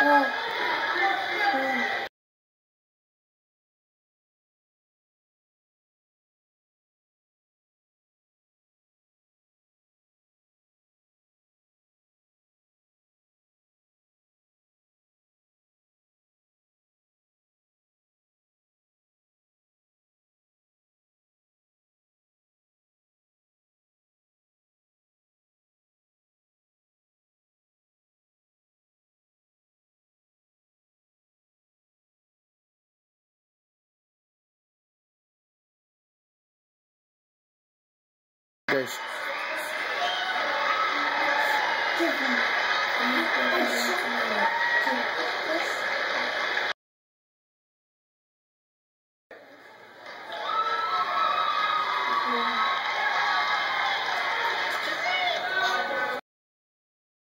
Oh. Oh. Guys.